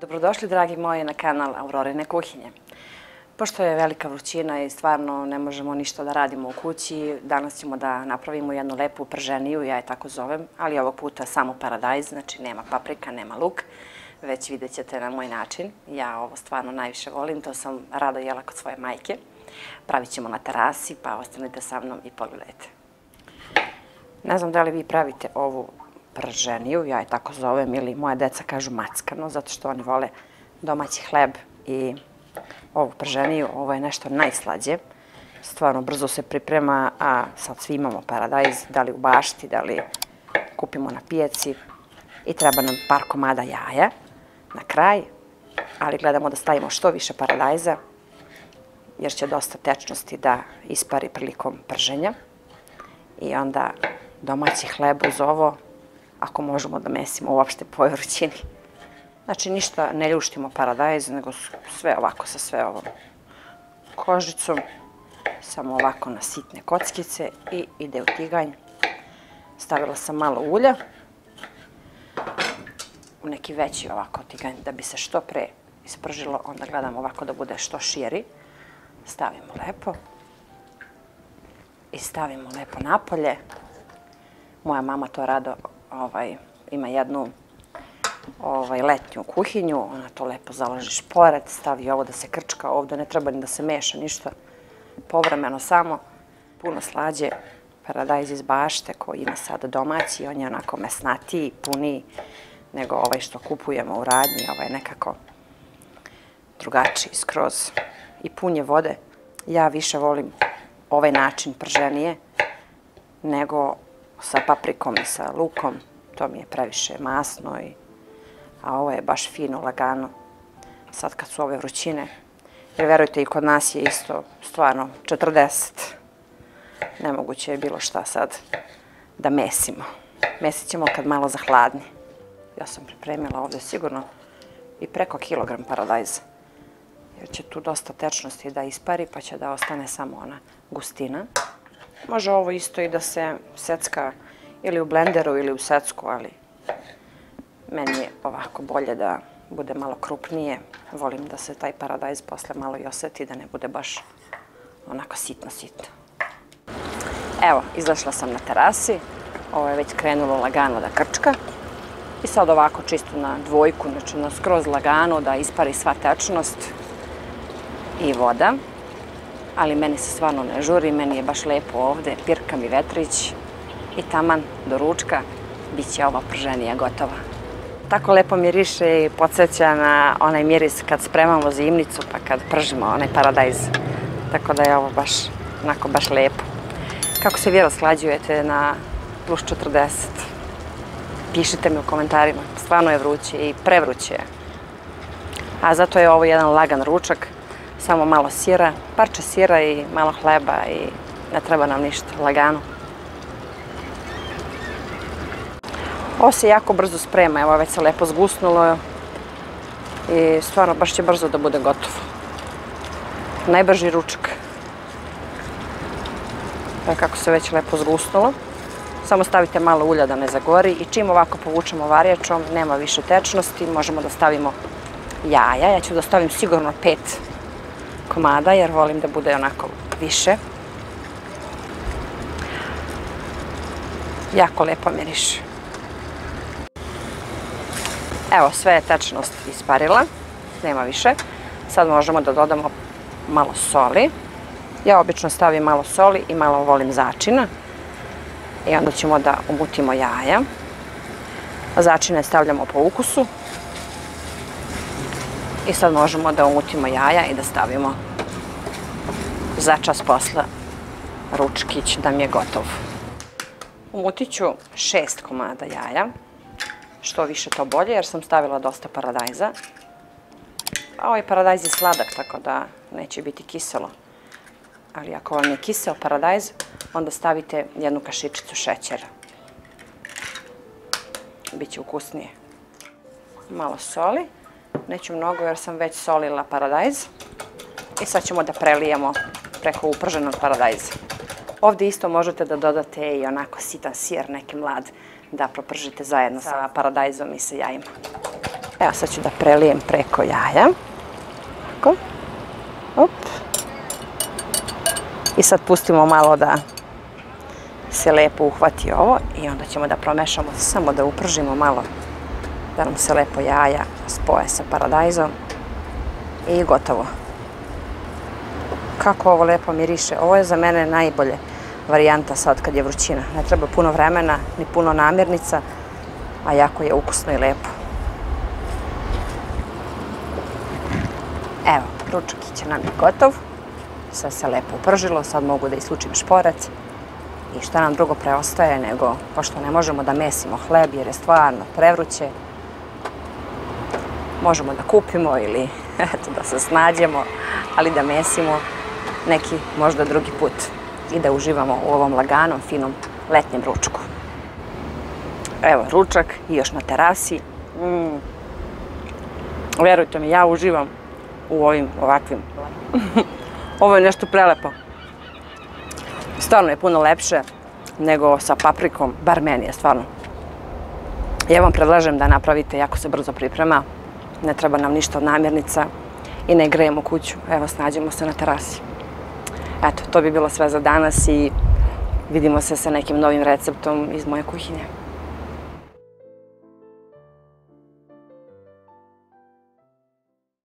Dobrodošli, dragi moji, na kanal Aurorine kuhinje. Pošto je velika vrućina i stvarno ne možemo ništa da radimo u kući, danas ćemo da napravimo jednu lepu prženiju, ja je tako zovem, ali ovog puta samo paradajz, znači nema paprika, nema luk, već vidjet ćete na moj način. Ja ovo stvarno najviše volim, to sam rado jela kod svoje majke. Pravit ćemo na terasi, pa ostanite sa mnom i pogledajte. Ne znam da li vi pravite ovu prženiju, ja je tako zovem, ili moja deca kažu mackano, zato što oni vole domaći hleb i ovu prženiju. Ovo je nešto najslađe. Stvarno brzo se priprema, a sad svi imamo paradajz, da li u bašti, da li kupimo na pijaci. I treba nam par komada jaja na kraj, ali gledamo da stavimo što više paradajza, jer će dosta tečnosti da ispari prilikom prženja. I onda domaći hleb uz ovo, ako možemo da mesimo uopšte po vrućini. Znači, ništa ne ljuštimo paradajz, nego sve ovako sa sve ovom kožicom. Samo ovako na sitne kockice i ide u tiganj. Stavila sam malo ulja u neki veći ovako tiganj da bi se što pre ispržilo. Onda gledam ovako da bude što širi. Stavimo lepo. I stavimo lepo napolje. Moja mama to rado ovaj, ima jednu ovaj, letnju kuhinju, ona to lepo založi šporet, stavi ovo da se krčka ovdje, ne treba ni da se meša ništa, povremeno samo, puno slađe, paradajz iz bašte koji ima sada domaći, on je onako mesnatiji, puniji nego ovaj što kupujemo u radnji, ovaj nekako drugačiji skroz i punje vode. Ja više volim ovaj način prženije nego sa paprikom i sa lukom. To mi je previše masno, i, a ovo je baš fino, lagano. Sad kad su ove vrućine, jer verujte i kod nas je isto stvarno 40. Nemoguće je bilo šta sad da mesimo. Mesit ćemo kad malo zahladni. Ja sam pripremila ovdje sigurno i preko kilogram paradajza. Jer će tu dosta tečnosti da ispari, pa će da ostane samo ona gustina. Može ovo isto i da se secka ili u blenderu ili u secku, ali meni je ovako bolje da bude malo krupnije. Volim da se taj paradajz posle malo i oseti, da ne bude baš onako sitno, sitno. Evo, izašla sam na terasi. Ovo je već krenulo lagano da krčka. I sad ovako čisto na dvojku, znači na skroz lagano da ispari sva tečnost i voda ali meni se stvarno ne žuri, meni je baš lepo ovde, pirka mi vetrić i taman do ručka bit će ova prženija gotova. Tako lepo miriše i podsjeća na onaj miris kad spremamo zimnicu pa kad pržimo onaj paradajz. Tako da je ovo baš, onako baš lepo. Kako se vi rasklađujete na plus 40? Pišite mi u komentarima. Stvarno je vruće i prevruće. A zato je ovo jedan lagan ručak samo malo sira, parče sira i malo hleba i ne treba nam ništa, lagano. Ovo se jako brzo sprema, evo već se lepo zgusnulo i stvarno baš će brzo da bude gotovo. Najbrži ručak. Pa kako se već lepo zgusnulo. Samo stavite malo ulja da ne zagori i čim ovako povučemo varjačom, nema više tečnosti, možemo da stavimo jaja. Ja ću da stavim sigurno pet komada jer volim da bude onako više. Jako lepo miriš. Evo, sve je tečnost isparila. Nema više. Sad možemo da dodamo malo soli. Ja obično stavim malo soli i malo volim začina. I onda ćemo da umutimo jaja. Začine stavljamo po ukusu. I sad možemo da umutimo jaja i da stavimo za čas posla ručkić da mi je gotov. Umutit ću šest komada jaja, što više to bolje jer sam stavila dosta paradajza. A ovaj paradajz je sladak, tako da neće biti kiselo. Ali ako vam je kiseo paradajz, onda stavite jednu kašičicu šećera. Biće ukusnije. Malo soli. Neću mnogo jer sam već solila paradajz. I sad ćemo da prelijemo preko uprženog paradajza. Ovdje isto možete da dodate i onako sitan sir, neki mlad, da propržite zajedno sa paradajzom i sa jajima. Evo sad ću da prelijem preko jaja. Tako. Op. I sad pustimo malo da se lepo uhvati ovo i onda ćemo da promešamo, samo da upržimo malo da nam se lepo jaja spoje sa paradajzom i gotovo. Kako ovo lepo miriše. Ovo je za mene najbolje varijanta sad kad je vrućina. Ne treba puno vremena, ni puno namirnica, a jako je ukusno i lepo. Evo, ručkić nam je gotov. Sve se lepo upržilo, sad mogu da islučim šporac. I šta nam drugo preostaje nego, pošto ne možemo da mesimo hleb jer je stvarno prevruće, možemo da kupimo ili eto, da se snađemo, ali da mesimo neki možda drugi put i da uživamo u ovom laganom, finom letnjem ručku. Evo, ručak i još na terasi. Mm. Verujte mi, ja uživam u ovim ovakvim. Ovo je nešto prelepo. Stvarno je puno lepše nego sa paprikom, bar meni je stvarno. Ja vam predlažem da napravite, jako se brzo priprema, ne treba nam ništa od namirnica i ne grejemo kuću. Evo, snađemo se na terasi. Eto, to bi bilo sve za danas i vidimo se sa nekim novim receptom iz moje kuhinje.